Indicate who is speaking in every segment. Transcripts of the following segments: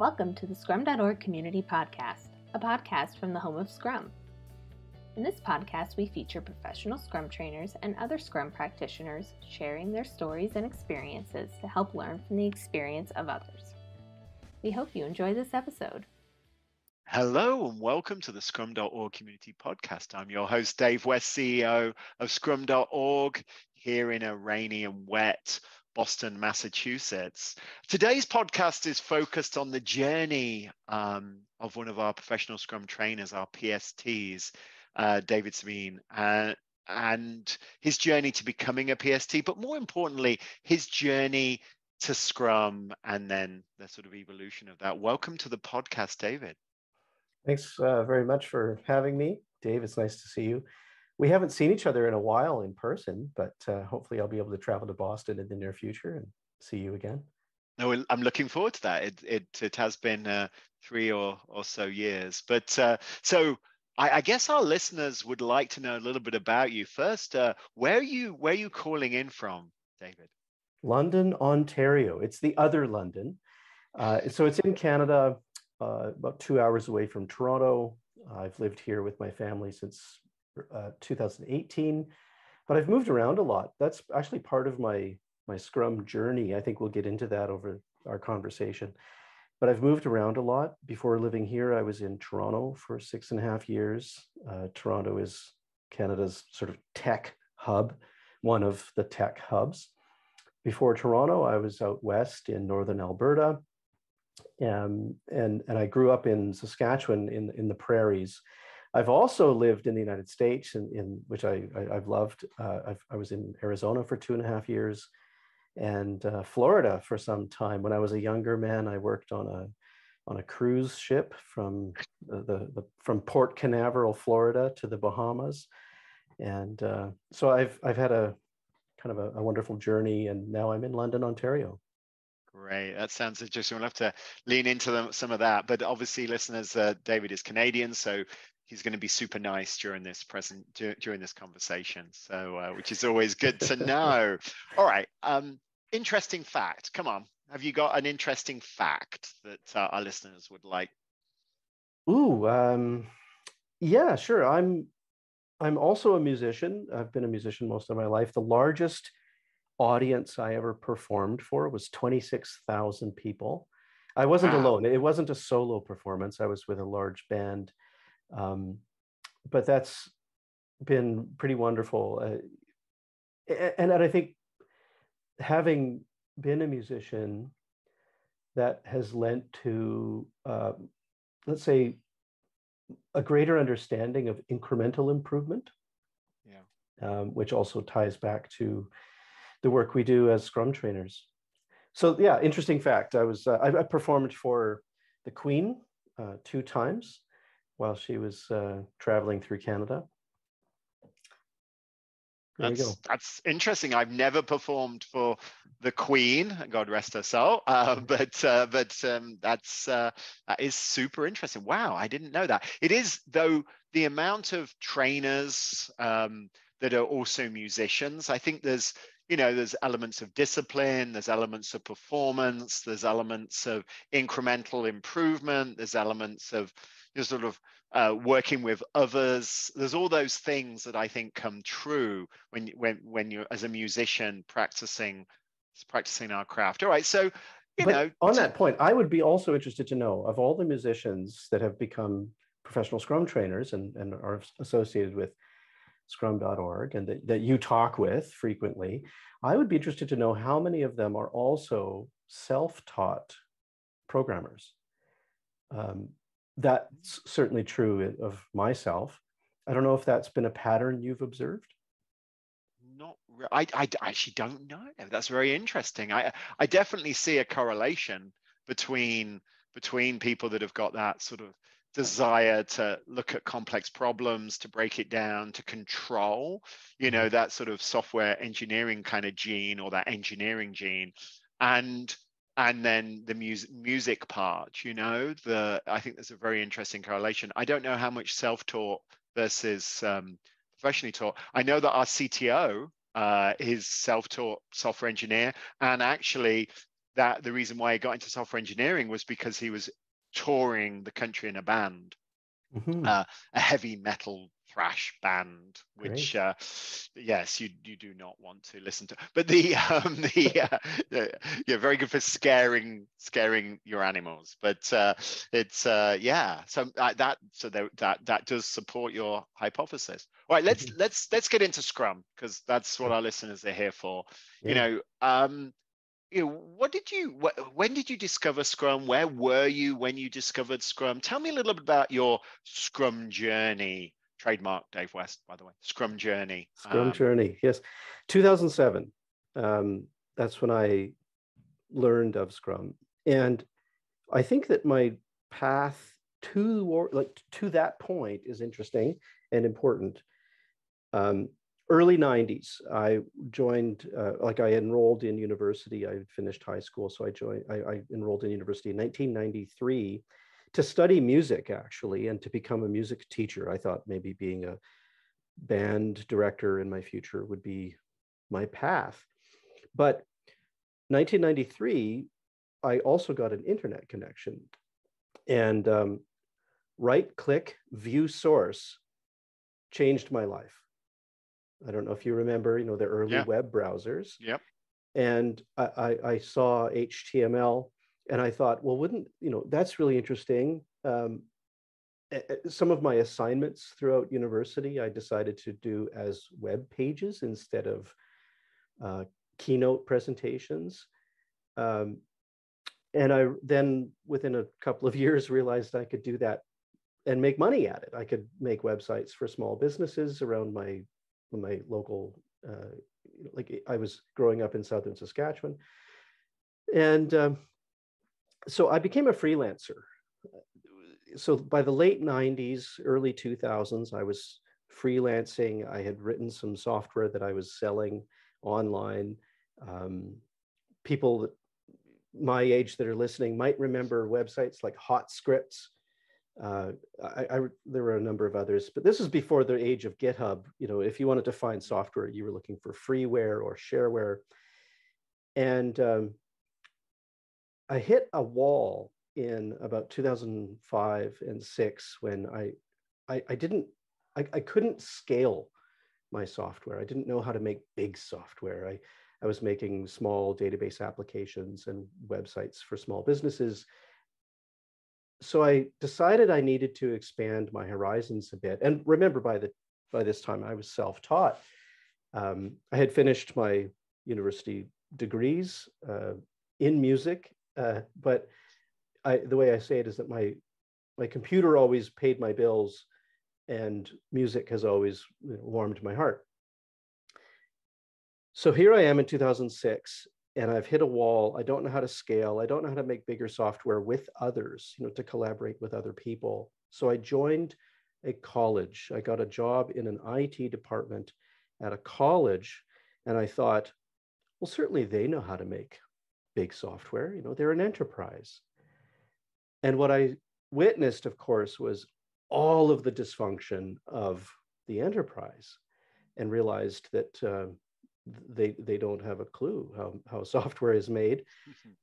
Speaker 1: Welcome to the Scrum.org Community Podcast, a podcast from the home of Scrum. In this podcast, we feature professional Scrum trainers and other Scrum practitioners sharing their stories and experiences to help learn from the experience of others. We hope you enjoy this episode.
Speaker 2: Hello and welcome to the Scrum.org Community Podcast. I'm your host, Dave West, CEO of Scrum.org, here in a rainy and wet Boston, Massachusetts. Today's podcast is focused on the journey um, of one of our professional Scrum trainers, our PSTs, uh, David Sabine, uh, and his journey to becoming a PST, but more importantly, his journey to Scrum and then the sort of evolution of that. Welcome to the podcast, David.
Speaker 3: Thanks uh, very much for having me, Dave. It's nice to see you we haven't seen each other in a while in person, but uh, hopefully I'll be able to travel to Boston in the near future and see you again.
Speaker 2: No, I'm looking forward to that. It it, it has been uh, three or, or so years, but uh, so I, I, guess our listeners would like to know a little bit about you. First, uh, where are you where are you calling in from, David?
Speaker 3: London, Ontario. It's the other London. Uh, so it's in Canada, uh, about two hours away from Toronto. I've lived here with my family since uh, 2018, but I've moved around a lot. That's actually part of my my Scrum journey. I think we'll get into that over our conversation. But I've moved around a lot. Before living here, I was in Toronto for six and a half years. Uh, Toronto is Canada's sort of tech hub, one of the tech hubs. Before Toronto, I was out west in northern Alberta. Um, and, and I grew up in Saskatchewan in, in the prairies. I've also lived in the United States, in, in which I, I have loved. Uh, I've, i was in Arizona for two and a half years, and uh, Florida for some time. When I was a younger man, I worked on a on a cruise ship from the, the, the from Port Canaveral, Florida, to the Bahamas, and uh, so I've I've had a kind of a, a wonderful journey, and now I'm in London, Ontario.
Speaker 2: Great. That sounds interesting. We'll have to lean into them, some of that. But obviously, listeners, uh, David is Canadian, so he's going to be super nice during this present during this conversation. So uh, which is always good to know. All right um interesting fact. Come on. Have you got an interesting fact that uh, our listeners would like?
Speaker 3: Ooh um yeah sure. I'm i'm also a musician. I've been a musician most of my life. The largest audience i ever performed for was 26000 people. I wasn't wow. alone. It wasn't a solo performance. I was with a large band um, but that's been pretty wonderful. Uh, and, and I think having been a musician, that has lent to, uh, let's say, a greater understanding of incremental improvement. Yeah. Um, which also ties back to the work we do as Scrum trainers. So yeah, interesting fact. I was uh, I, I, performed for the Queen uh, two times, while she was uh, traveling through Canada.
Speaker 2: There that's, that's interesting. I've never performed for the Queen, God rest her soul, uh, but uh, but um, that's uh, that is super interesting. Wow, I didn't know that. It is though the amount of trainers um, that are also musicians. I think there's you know there's elements of discipline there's elements of performance there's elements of incremental improvement there's elements of you're sort of uh, working with others. There's all those things that I think come true when when when you're as a musician practicing practicing our craft. All right, so you but know
Speaker 3: on that point, I would be also interested to know of all the musicians that have become professional Scrum trainers and, and are associated with scrum.org and that, that you talk with frequently, I would be interested to know how many of them are also self-taught programmers. Um, that's certainly true of myself. I don't know if that's been a pattern you've observed.
Speaker 2: Not, re- I, I actually don't know. That's very interesting. I, I definitely see a correlation between between people that have got that sort of desire to look at complex problems to break it down to control you know mm-hmm. that sort of software engineering kind of gene or that engineering gene. And and then the music music part you know the i think there's a very interesting correlation. I don't know how much self-taught versus um, professionally taught. I know that our cto uh, is self-taught software engineer. And actually that the reason why he got into software engineering was because he was touring the country in a band,
Speaker 3: Mhm.
Speaker 2: uh, a heavy metal thrash band, which uh, yes, you you do not want to listen to. But the um, the uh, the- yeah, very good for scaring scaring your animals. But uh, it's uh, yeah, so uh, that so there, that that does support your hypothesis. All right, let's let's let's get into Scrum because that's what our listeners are here for. You know, um, you know, what did you wh- when did you discover Scrum? Where were you when you discovered Scrum? Tell me a little bit about your Scrum journey. Trademark Dave West, by the way. Scrum journey.
Speaker 3: Scrum
Speaker 2: Um,
Speaker 3: Journey, yes. 2007. Um, that's when I learned of Scrum, and I think that my path to or like to that point is interesting and important. Um, early 90s, I joined, uh, like I enrolled in university. I finished high school, so I joined. I, I enrolled in university in 1993 to study music actually and to become a music teacher. I thought maybe being a band director in my future would be my path. But 1993, I also got an internet connection and um, right click view source changed my life. I don't know if you remember, you know, the early
Speaker 2: Yeah.
Speaker 3: web browsers.
Speaker 2: Yep.
Speaker 3: And I, I, I saw HTML and I thought, well, wouldn't, you know, that's really interesting. Um, a- a- some of my assignments throughout university, I decided to do as web pages instead of uh, keynote presentations. Um, and I then, within a couple of years, realized I could do that and make money at it. I could make websites for small businesses around my my local. Uh, like I was growing up in southern Saskatchewan, and um, so I became a freelancer. So by the late 90s early 2000s i was freelancing. I had written some software that i was selling online. Um, people that my age that are listening might remember websites like hot scripts uh, I, I there were a number of others but this is before the age of github you know if you wanted to find software you were looking for freeware or shareware and um, i hit a wall in about 2005 and six when I, I, I didn't, I, I couldn't scale my software. I didn't know how to make big software. I, I was making small database applications and websites for small businesses. So I decided I needed to expand my horizons a bit. And remember, by the by this time, I was self-taught. Um, I had finished my university degrees uh, in music, uh, but I, the way I say it is that my my computer always paid my bills, and music has always warmed my heart. So here I am in 2006, and I've hit a wall. I don't know how to scale. I don't know how to make bigger software with others, you know, to collaborate with other people. So I joined a college. I got a job in an IT department at a college, and I thought, well, certainly they know how to make big software. You know, they're an enterprise. And what I witnessed, of course, was all of the dysfunction of the enterprise and realized that uh, they, they don't have a clue how, how software is made.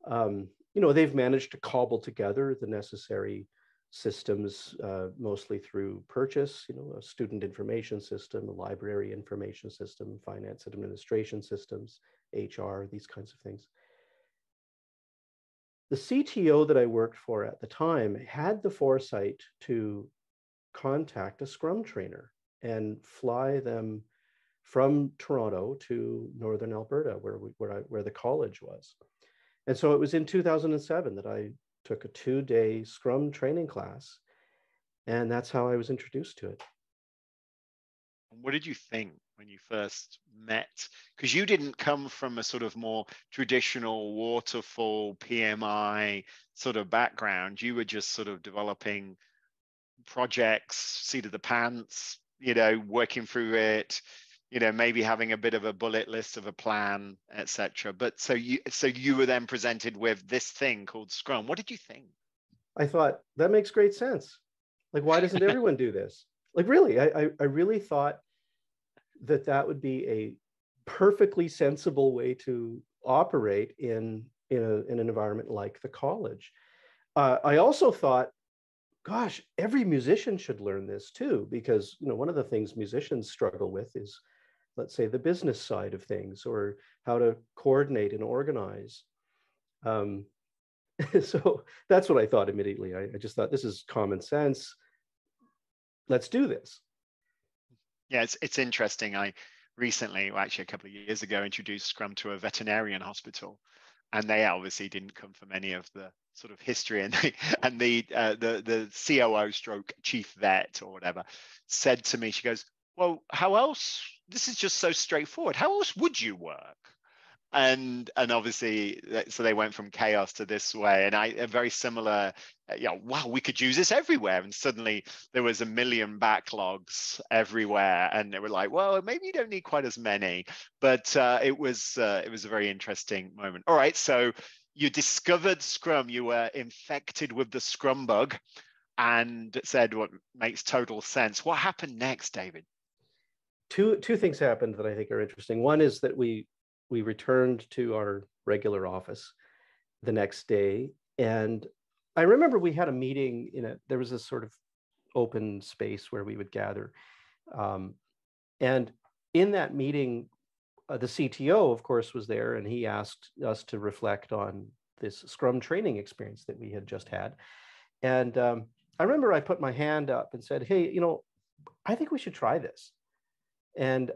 Speaker 3: Um, you know, they've managed to cobble together the necessary systems, uh, mostly through purchase, you know, a student information system, a library information system, finance and administration systems, HR, these kinds of things the CTO that I worked for at the time had the foresight to contact a Scrum trainer and fly them from Toronto to Northern Alberta, where we, where I, where the college was. And so it was in 2007 that I took a two-day Scrum training class, and that's how I was introduced to it.
Speaker 2: What did you think when you first met? Because you didn't come from a sort of more traditional waterfall PMI sort of background. You were just sort of developing projects, seat of the pants, you know, working through it, you know, maybe having a bit of a bullet list of a plan, etc. But so you so you were then presented with this thing called Scrum. What did you think?
Speaker 3: I thought that makes great sense. Like, why doesn't everyone do this? Like, really, I, I, really thought that that would be a perfectly sensible way to operate in in, a, in an environment like the college. Uh, I also thought, gosh, every musician should learn this too, because you know one of the things musicians struggle with is, let's say, the business side of things or how to coordinate and organize. Um, so that's what I thought immediately. I, I just thought this is common sense. Let's do this.
Speaker 2: Yeah, it's it's interesting. I recently, well, actually a couple of years ago, introduced Scrum to a veterinarian hospital, and they obviously didn't come from any of the sort of history. And they, and the uh, the the COO stroke chief vet or whatever said to me, she goes, "Well, how else? This is just so straightforward. How else would you work?" and and obviously so they went from chaos to this way. And i a very similar uh, you know wow we could use this everywhere. And suddenly there was a million backlogs everywhere. And they were like well maybe you don't need quite as many. But uh, it was uh, it was a very interesting moment. All right so you discovered scrum. You were infected with the scrum bug and said what makes total sense. What happened next david
Speaker 3: two two things happened that i think are interesting one is that we we returned to our regular office the next day. And I remember we had a meeting in a, there was this sort of open space where we would gather. Um, and in that meeting, uh, the CTO, of course, was there and he asked us to reflect on this Scrum training experience that we had just had. And um, I remember I put my hand up and said, Hey, you know, I think we should try this. And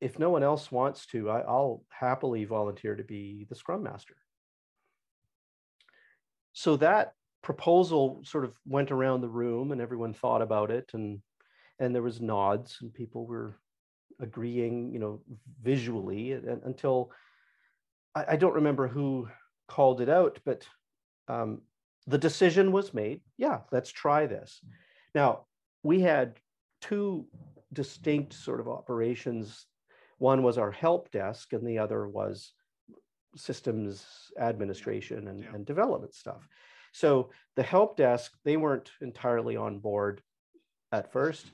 Speaker 3: if no one else wants to, I, will happily volunteer to be the Scrum Master. So that proposal sort of went around the room and everyone thought about it and and there was nods and people were agreeing, you know, visually until I, I, don't remember who called it out, but um, the decision was made. Yeah, let's try this. Now we had two distinct sort of operations one was our help desk, and the other was systems administration and, yeah. and development stuff. So the help desk, they weren't entirely on board at first,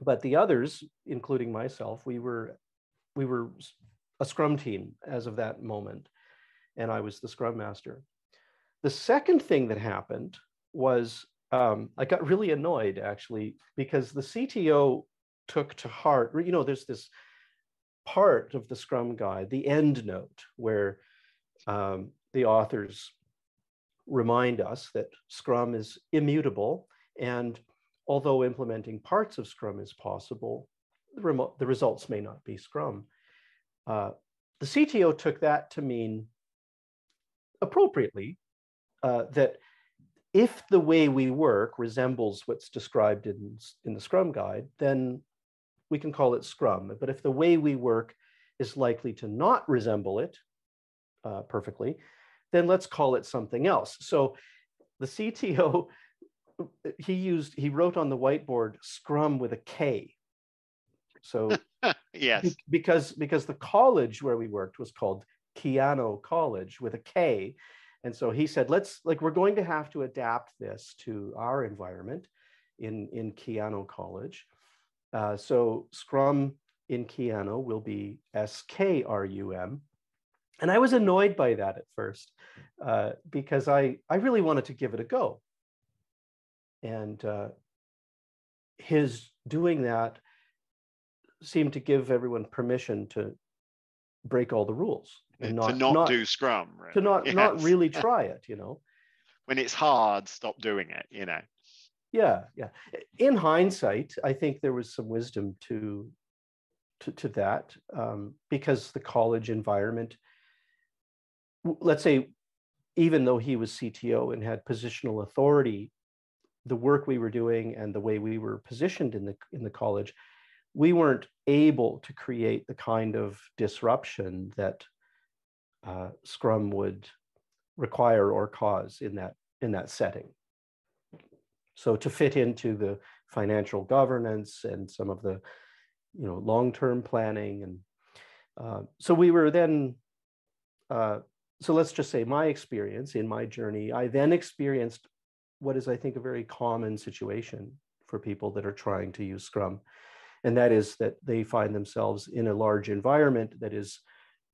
Speaker 3: but the others, including myself, we were we were a scrum team as of that moment, and I was the scrum master. The second thing that happened was um, I got really annoyed actually because the CTO took to heart. You know, there's this part of the Scrum Guide, the end note, where um, the authors remind us that Scrum is immutable. And although implementing parts of Scrum is possible, the, the results may not be Scrum. Uh, the CTO took that to mean appropriately uh, that if the way we work resembles what's described in, in the Scrum Guide, then we can call it Scrum. But if the way we work is likely to not resemble it uh, perfectly, then let's call it something else. So the CTO, he used, he wrote on the whiteboard Scrum with a K. So
Speaker 2: yes,
Speaker 3: because because the college where we worked was called Keyano College with a K, and so he said, let's like we're going to have to adapt this to our environment in in Keyano College. Uh, so Scrum in Keyano will be S-K-R-U-M. And I was annoyed by that at first uh, because I, I really wanted to give it a go. And uh, his doing that seemed to give everyone permission to break all the rules
Speaker 2: and not, to not, not do Scrum.
Speaker 3: To not, yes. not really try it, you know.
Speaker 2: When it's hard, stop doing it, you know.
Speaker 3: Yeah, yeah. In hindsight, I think there was some wisdom to to, to that um, because the college environment, let's say, even though he was CTO and had positional authority, the work we were doing and the way we were positioned in the in the college, we weren't able to create the kind of disruption that uh, Scrum would require or cause in that in that setting. So to fit into the financial governance and some of the, you know, long-term planning. And uh, so we were then, uh, so let's just say my experience in my journey, I then experienced what is, I think, a very common situation for people that are trying to use Scrum. And that is that they find themselves in a large environment that is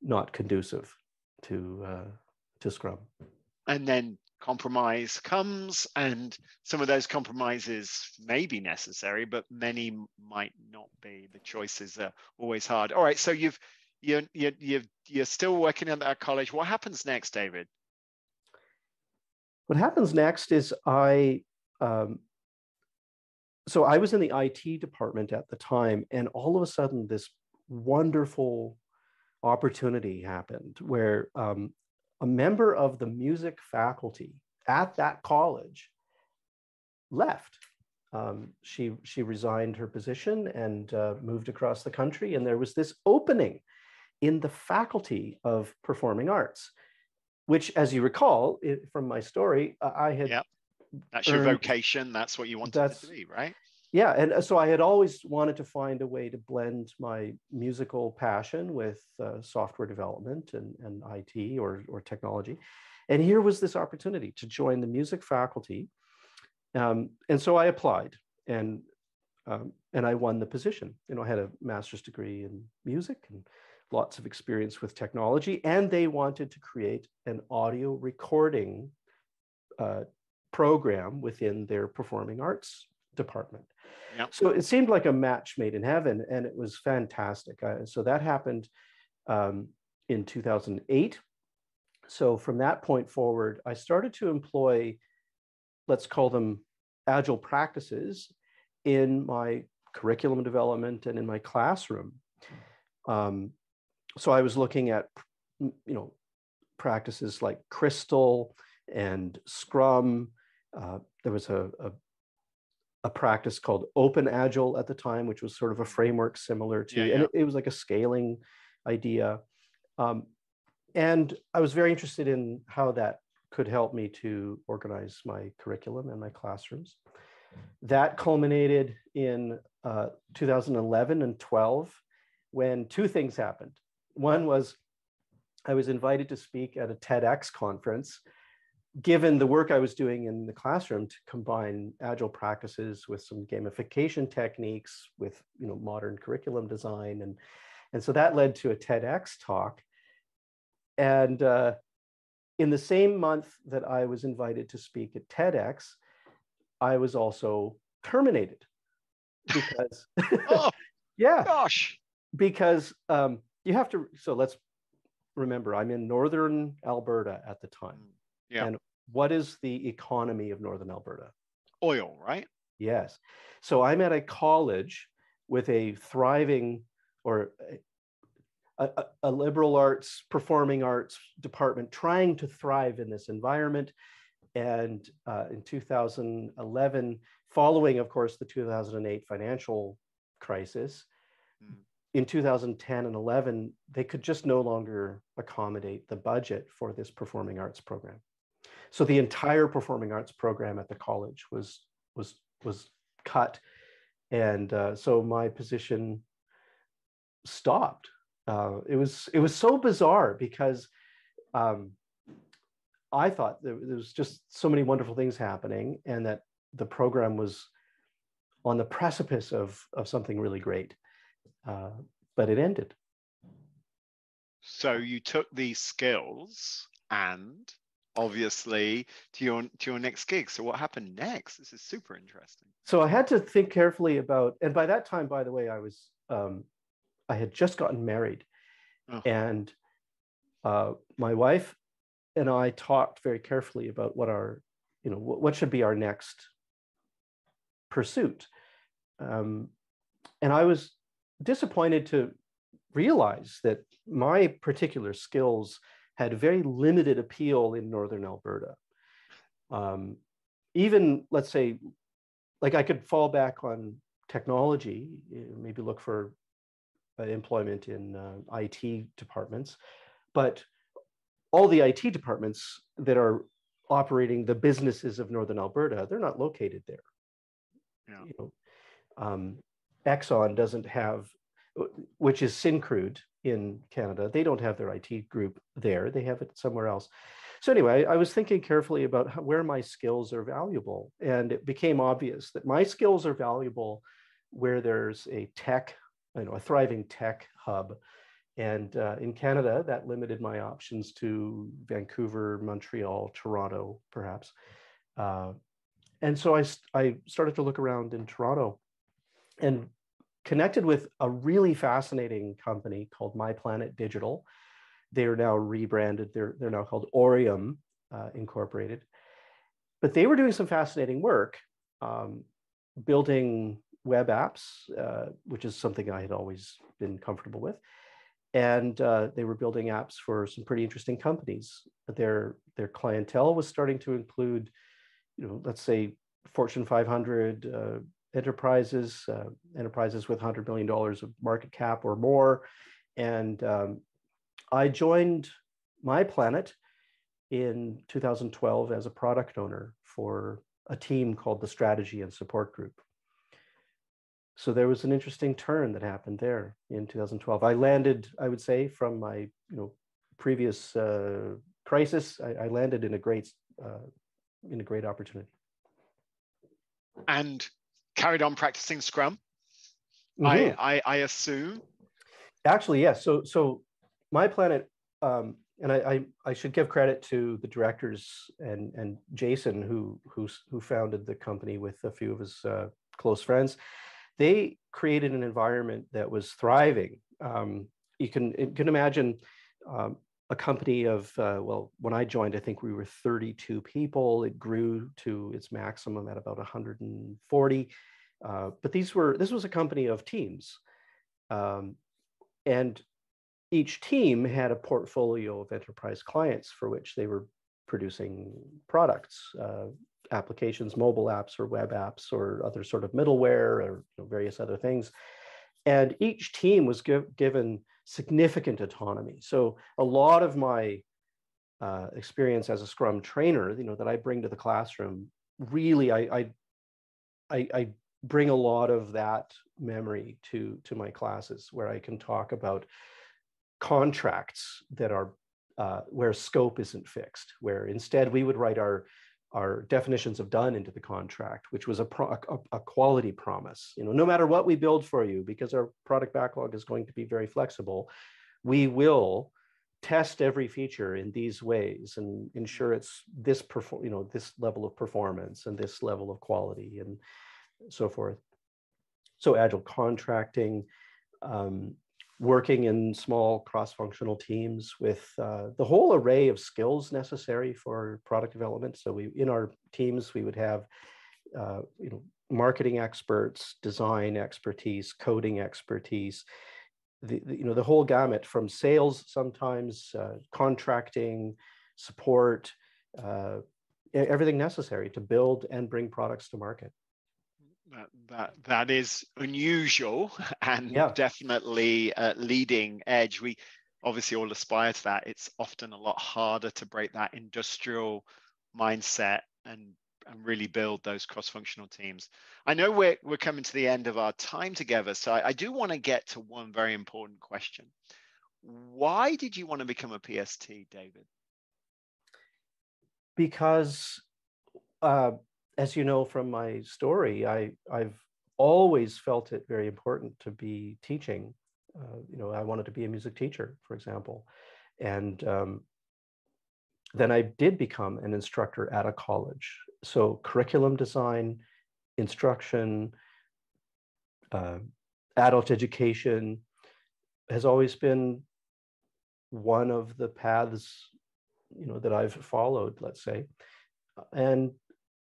Speaker 3: not conducive to, uh, to Scrum.
Speaker 2: and then compromise comes and some of those compromises may be necessary but many might not be. The choices are always hard. All right so you've you're you're you're, still working at that college. What happens next david?
Speaker 3: What happens next is i um, so i was in the it department at the time and all of a sudden this wonderful opportunity happened where um, a member of the music faculty at that college left. Um, she, she resigned her position and uh, moved across the country. And there was this opening in the faculty of performing arts, which, as you recall it, from my story, I had.
Speaker 2: Yep. That's your vocation. That's what you wanted to be, right?
Speaker 3: Yeah and uh, so i had always wanted to find a way to blend my musical passion with uh, software development and, and it or, or technology. And here was this opportunity to join the music faculty um, and so i applied and um, and i won the position. You know i had a master's degree in music and lots of experience with technology and they wanted to create an audio recording uh, program within their performing arts department
Speaker 2: Yep.
Speaker 3: So it seemed like a match made in heaven, and it was fantastic. Uh, so that happened um, in 2008. So from that point forward, I started to employ, let's call them agile practices in my curriculum development and in my classroom. Um, so I was looking at, you know, practices like Crystal and Scrum. Uh, there was a, a, a practice called Open Agile at the time, which was sort of a framework similar to,
Speaker 2: Yeah, yeah.
Speaker 3: and it, it was like a scaling idea. Um, and I was very interested in how that could help me to organize my curriculum and my classrooms. That culminated in uh, 2011 and 12 when two things happened. One was I was invited to speak at a TEDx conference given the work I was doing in the classroom to combine agile practices with some gamification techniques with you know modern curriculum design and and so that led to a TEDx talk. And uh, in the same month that I was invited to speak at TEDx I was also terminated because
Speaker 2: Oh
Speaker 3: yeah.
Speaker 2: gosh.
Speaker 3: because um, you have to so let's remember i'm in northern alberta at the time
Speaker 2: Yeah.
Speaker 3: and what is the economy of northern alberta
Speaker 2: Oil, right?
Speaker 3: yes so i'm at a college with a thriving or a, a, a liberal arts performing arts department trying to thrive in this environment and uh, in 2011 following of course the 2008 financial crisis
Speaker 2: Mm.
Speaker 3: in 2010 and 11 they could just no longer accommodate the budget for this performing arts program so the entire performing arts program at the college was was was cut. And uh, so my position stopped. Uh, it was it was so bizarre because um, i thought there, there was just so many wonderful things happening and that the program was on the precipice of of something really great. Uh, but it ended.
Speaker 2: So you took these skills and obviously to your to your next gig. So what happened next? This is super interesting.
Speaker 3: so i had to think carefully about and by that time by the way i was um, i had just gotten married
Speaker 2: Oh.
Speaker 3: and uh, my wife and i talked very carefully about what our you know what, what should be our next pursuit um, and i was disappointed to realize that my particular skills had very limited appeal in northern alberta um, even let's say like i could fall back on technology maybe look for uh, employment in uh, it departments but all the it departments that are operating the businesses of northern alberta they're not located there
Speaker 2: Yeah.
Speaker 3: you know um, exxon doesn't have which is syncrude in canada. They don't have their it group there. They have it somewhere else. So anyway i was thinking carefully about how, where my skills are valuable and it became obvious that my skills are valuable where there's a tech you know a thriving tech hub. And uh, in Canada, that limited my options to Vancouver, Montreal, Toronto, perhaps. Uh, and so I, I started to look around in Toronto. And connected with a really fascinating company called My Planet Digital. They are now rebranded. They're, they're now called Aureum uh, Incorporated. But they were doing some fascinating work, um, building web apps, uh, which is something I had always been comfortable with. And uh, they were building apps for some pretty interesting companies. Their, their clientele was starting to include, you know, let's say Fortune 500 uh, enterprises, uh, enterprises with $100 million of market cap or more. And um, I joined My Planet in 2012 as a product owner for a team called the Strategy and Support Group. So there was an interesting turn that happened there in 2012. I landed, I would say, from my you know previous uh, crisis, I, I, landed in a great uh, in a great opportunity.
Speaker 2: And carried on practicing Scrum. Mm-hmm. I, I, I assume.
Speaker 3: Actually, yes. So so my planet um, and I, I, I, should give credit to the directors and, and Jason, who, who, who founded the company with a few of his uh, close friends. They created an environment that was thriving. Um, you can, you can imagine um, a company of, uh, well, when I joined, I think we were 32 people. It grew to its maximum at about 140. Uh, but these were, this was a company of teams. Um, and each team had a portfolio of enterprise clients for which they were producing products, uh, applications, mobile apps or web apps or other sort of middleware or you know, various other things. And each team was give, given significant autonomy. So a lot of my uh, experience as a Scrum trainer, you know, that I bring to the classroom, really, I, I, I, I bring a lot of that memory to to my classes, where I can talk about contracts that are uh, where scope isn't fixed, where instead we would write our our definitions of done into the contract, which was a, pro, a, a, quality promise. You know, no matter what we build for you, because our product backlog is going to be very flexible, we will test every feature in these ways and ensure it's this perform, you know, this level of performance and this level of quality and so forth. So agile contracting, um, working in small cross-functional teams with uh, the whole array of skills necessary for product development. So we, in our teams, we would have, uh, you know, marketing experts, design expertise, coding expertise, the, the, you know, the whole gamut from sales, sometimes uh, contracting, support, uh, everything necessary to build and bring products to market
Speaker 2: that that that is unusual and yeah. definitely uh, leading edge. We obviously all aspire to that. It's often a lot harder to break that industrial mindset and and really build those cross-functional teams. I know we're we're coming to the end of our time together, so I, I do want to get to one very important question. Why did you want to become a PST, David?
Speaker 3: Because uh, as you know from my story, I, I've always felt it very important to be teaching. Uh, you know, I wanted to be a music teacher, for example. And um, then I did become an instructor at a college. So curriculum design, instruction, uh, adult education has always been one of the paths, you know, that I've followed, let's say. And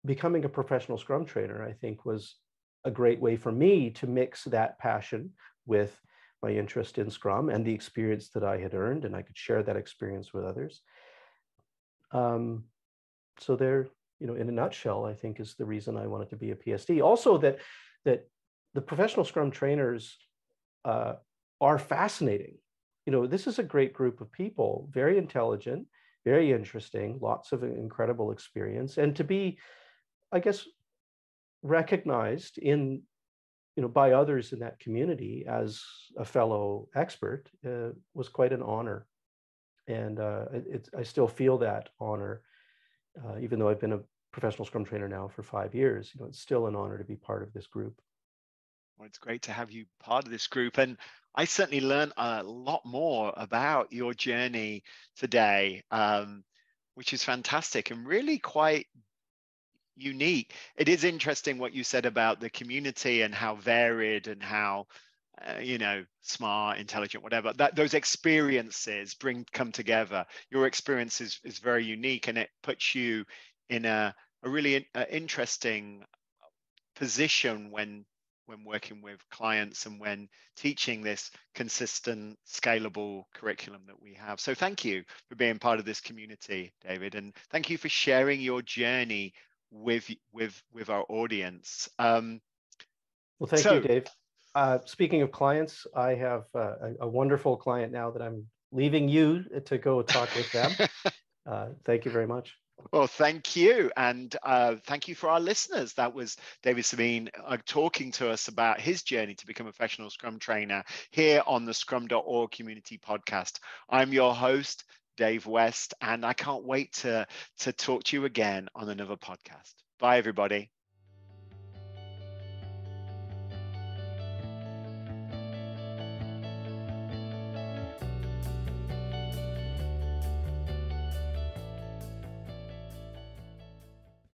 Speaker 3: becoming a professional scrum trainer i think was a great way for me to mix that passion with my interest in scrum and the experience that i had earned and i could share that experience with others. Um, so there you know in a nutshell i think is the reason i wanted to be a PST. also that that the professional scrum trainers uh, are fascinating. You know this is a great group of people very intelligent very interesting lots of incredible experience. And to be I guess, recognized in, you know, by others in that community as a fellow expert uh, was quite an honor. And uh, I still feel that honor, uh, even though I've been a professional Scrum trainer now for five years. You know, it's still an honor to be part of this group.
Speaker 2: Well, it's great to have you part of this group. And I certainly learned a lot more about your journey today, um, which is fantastic and really quite unique. It is interesting what you said about the community and how varied and how uh, you know smart intelligent whatever. That those experiences bring come together. Your experience is, is very unique and it puts you in a, a really uh, interesting position when when working with clients and when teaching this consistent scalable curriculum that we have. So thank you for being part of this community david and thank you for sharing your journey with with with our audience um,
Speaker 3: well thank so, you dave uh, speaking of clients, I have uh, a, a, wonderful client now that I'm leaving you to go talk with them. uh, thank you very much.
Speaker 2: Well, thank you. And uh, thank you for our listeners. That was David Sabine uh, talking to us about his journey to become a professional Scrum trainer here on the Scrum.org community podcast. I'm your host, Dave West, and I can't wait to, to talk to you again on another podcast. Bye, everybody.